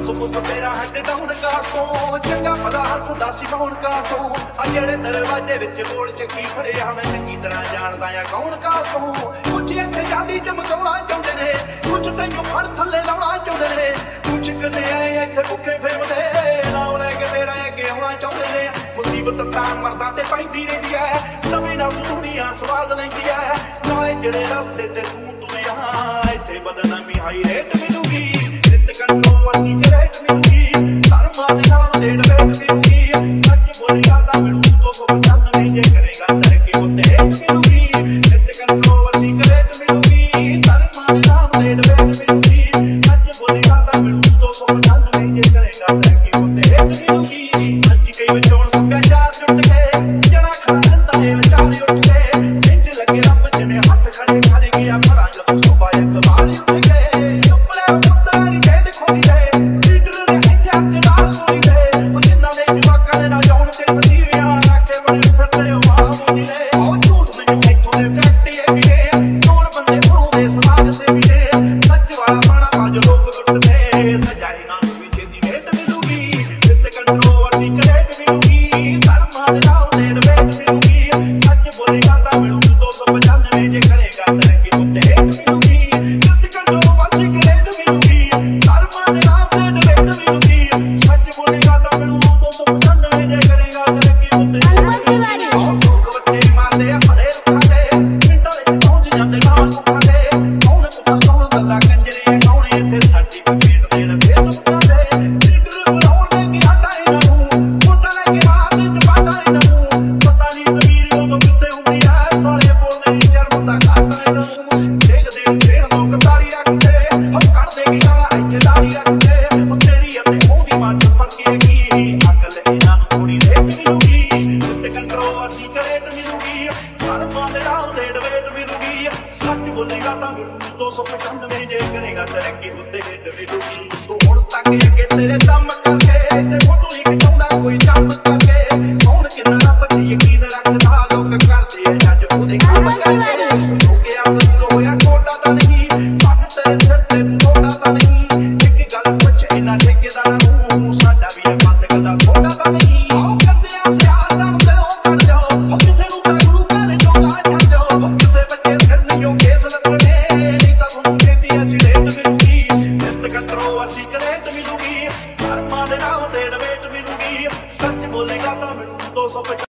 ਬਸ ਪੁੱਤ head down ਕਾਸੋਂ ਚੰਗਾ ਭਲਾ ਹੱਸਦਾ ਸੀ ਕੌਣ ਕਾਸੋਂ ਆ ਜਿਹੜੇ ਦਰਵਾਜ਼ੇ ਵਿੱਚ ਗੋਲ ਚੱਕੀ ਖੜੇ ਮੈਂ ਚੰਗੀ ਤਰ੍ਹਾਂ ਜਾਣਦਾ ਆ ਕੌਣ ਕਾਸੋਂ ਕੁਝ ਇੱਥੇ ਜਾਂਦੀ ਚਮਕਾਉਣਾ ਚਾਹੁੰਦੇ ਨੇ ਕੁਝ ਤੈਨੂੰ ਫੜ ਥੱਲੇ ਲਾਉਣਾ ਚਾਹੁੰਦੇ ਨੇ। ਕੁਝ ਕਨੇ ਆਏ ਇੱਥੇ ਭੁੱਖੇ ਫਿਰਦੇ ਨਾਮ ਲੈ ਕੇ ਤੇਰਾ ਅੱਗੇ ਆਉਣਾ ਚਾਹੁੰਦੇ ਨੇ। ਮੁਸੀਬਤ ਤਾਂ ਮਰਦਾਂ ਤੇ ਪੈਂਦੀ ਰਹਿੰਦੀ ਐ ਤਵੇ ਨਾ ਤੂੰ ਦੁਨੀਆ ਸਵਾਦ ਲੈਂਦੀ ਐ। ਨਾਲੇ ਜਿਹੜੇ ਰਸਤੇ ਤੇ ਤੂੰ ਤੁਰਿਆ, ਇੱਥੇ ਬਦਨਾਮੀ ਹਾਈ ਰੇਟ ਮਿਲੂਗੀ ਜਿੱਤ ਕੰਟਰੋਵਰਸੀ ਚ ਰੇਟ ਮਿਲੂਗੀ ਧਰਮਾਂ mesa aí. Né? ਲੈਣਾ ਕੁੜੀ ਦੇ ਮਿਲੂਗੀ। ਤੇ ਕੰਟਰੋਵਰਸੀ ਕਰੇਟ ਮਿਲੂਗੀ ਹਰ ਬੰਦੜਾ ਉਹਦੇ ਡਵੇਟ ਮਿਲੂਗੀ ਸੱਚ ਬੋਲੇਗਾ ਤਾਂ ਮਿਲੂ 295 ਜੇ ਕਰੇਗਾ ਤਰੱਕੀ ਉੱਤੇ ਹੇਟ ਮਿਲੂਗੀ। ਤੂੰ ਹੁਣ ਤੱਕ ਅੱਗੇ ਤੇਰੇ ਦਮ ਕਰਕੇ ਤੇ ਫੋਟੋ ਨਹੀਂ ਚਾਹੁੰਦਾ ਕੋਈ ਜੰਮ ਕਰਕੇ ਕੌਣ ਕਿੰਨਾ ਰੱਬ ਤੇ ਯਕੀਨ ਰੱਖਦਾ ਲੋਕ ਕਰਦੇ ਜੱਜ ਉਹਦੇ ਕੰਮ ਕਰਦੇ ਲੋਕਿਆ ਦੇ ਨਾਮ ਤੇ ਡਬੇਟ ਮਿਲੂਗੀ। ਸੱਚ ਬੋਲੇਗਾ ਤਾਂ ਮੈਨੂੰ 250